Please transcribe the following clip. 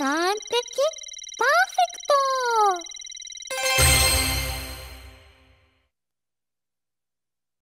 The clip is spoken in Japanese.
完璧。